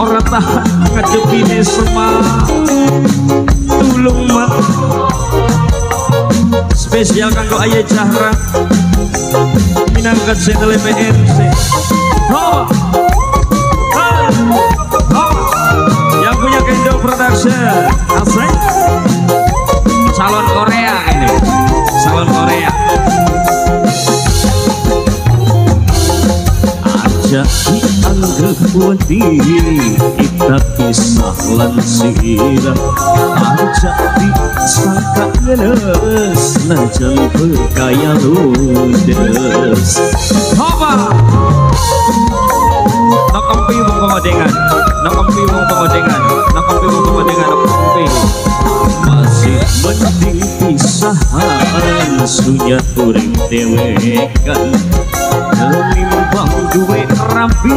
Orang tahan ngadepine semua. Tulung mat. Spesial kanggo ayah Cahra Minangkat channel PNC Oh Yang punya Kendo Production. Asik. Salon Korea ini. Salon Korea buatiri kita pisah lansir, aja di sangka ngeles najan berkaya ludes. Coba nakampi kempi wong pengodengan? Nakampi kempi wong pengodengan? Nakampi kempi wong pengodengan? Nakampi kempi Masih mending pisahan. Sunyat kuring dewekan. Kelimbang duit rapi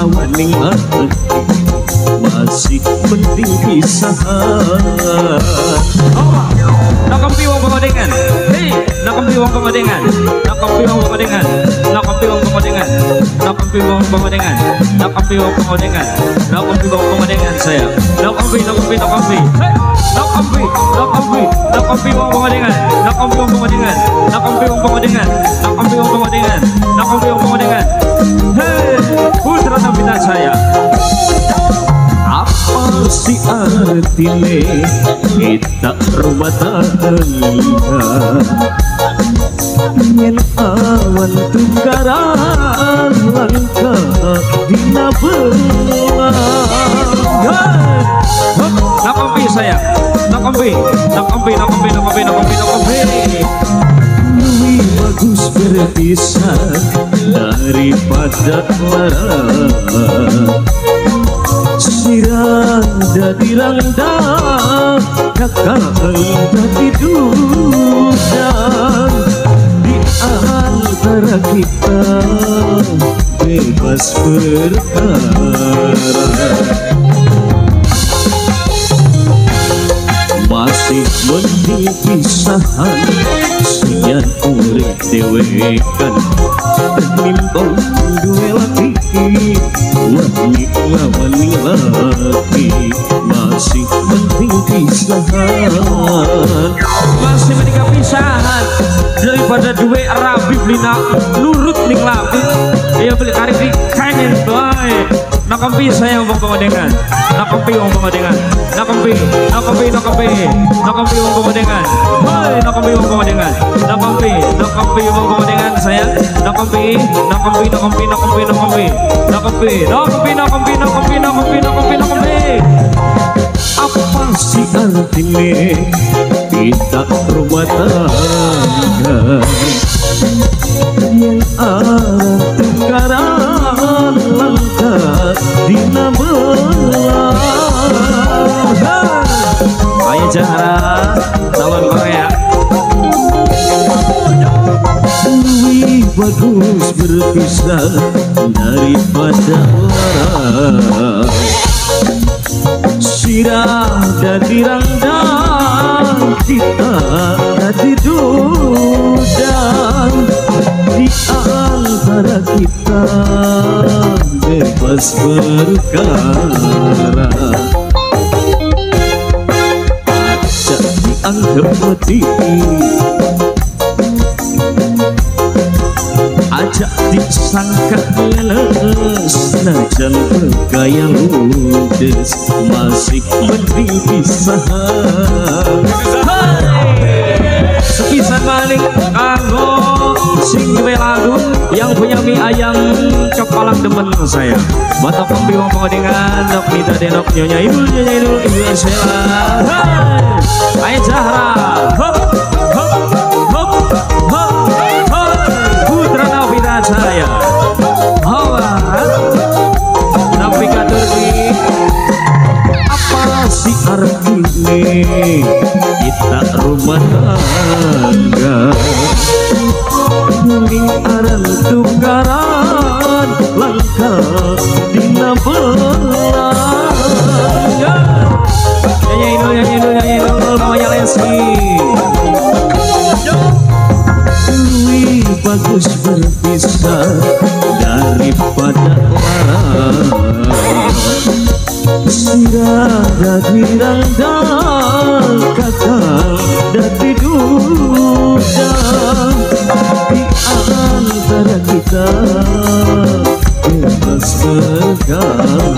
mawaning ati masih mending pisahan Opa, wong pengodingan Hei, nakampi wong pengodingan Nakampi wong pengodingan Nakampi wong pengodingan Nakampi wong pengodingan Nakampi wong pengodingan Nakampi wong pengodingan saya nakompi, nakompi, nakompi, nakompi, nakompi, nakampi Nakampi wong pengodingan Nakampi wong pengodingan Nakampi wong pengodingan Nakampi wong pengodingan Nakampi wong artile kita rubatanga yen awan tukaran langka di belang nak kompi saya. Nak kompi nak kompi nak kompi nak kompi nak kompi nak kompi lebih bagus berpisah daripada marah. Sirang dadi rangda Kakak dadi dudang Di antara kita Bebas berkara. Masih mending pisahan Sian urip dewekan. Nimbang duwe laki Laki Masih mending pisahan. Masih mending pisahan Daripada duwe rabi blina Nurut ning laki Ya beli kari di kangen baik Nakampi saya ngomong pengodengan Nakampi ngomong pengodengan Nakampi Nakampi Nakampi Nakampi ngomong pengodengan Hai Nakampi ngomong pengodengan Nakampi Nakampi ngomong pengodengan saya Nakampi Nakampi Nakampi Nakampi Nakampi Nakampi Nakampi Nakampi Nakampi Nakampi Nakampi Nakampi Apa sih artinya kita rumah tangga yang bagus berpisah daripada larang Sirah dan dirangdang kita di dudang Di antara kita bebas berkara. Aja dianggap mati Aja disangka ngeles Najan bergaya ludes Masih mending pisahan Sepisan maling kanggo sing lagu yang punya mie ayam kepalang demen saya batok kompi wong pengodingan dok nida denok nyonya ibu nyonya ibu ibu Sela Hai Zahra artinya kita rumah tangga Ning aran tukaran langkah dina belang Nyanyi dulu, nyanyi dulu, nyanyi dulu Lesti Lebih bagus berpisah daripada larang Sira dadi randang kakang dadi duda. Di antara kita bebas bergaul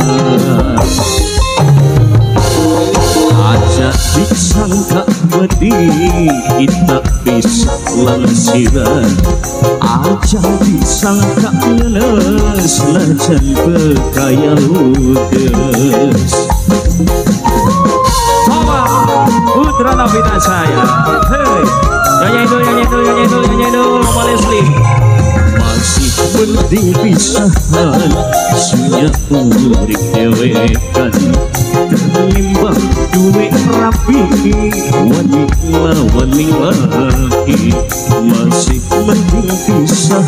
Aja disangka bedi kita bisa lansiran Aja disangka leles lajan berkaya ludes. Sama putra Nabita saya Hei Nyanyi itu, nyanyi itu, nyanyi itu, nyanyi itu Mama Leslie. Masih mending pisahan Sunya urip dewekan bawah duit rapi wanita wanita masih mending pisah.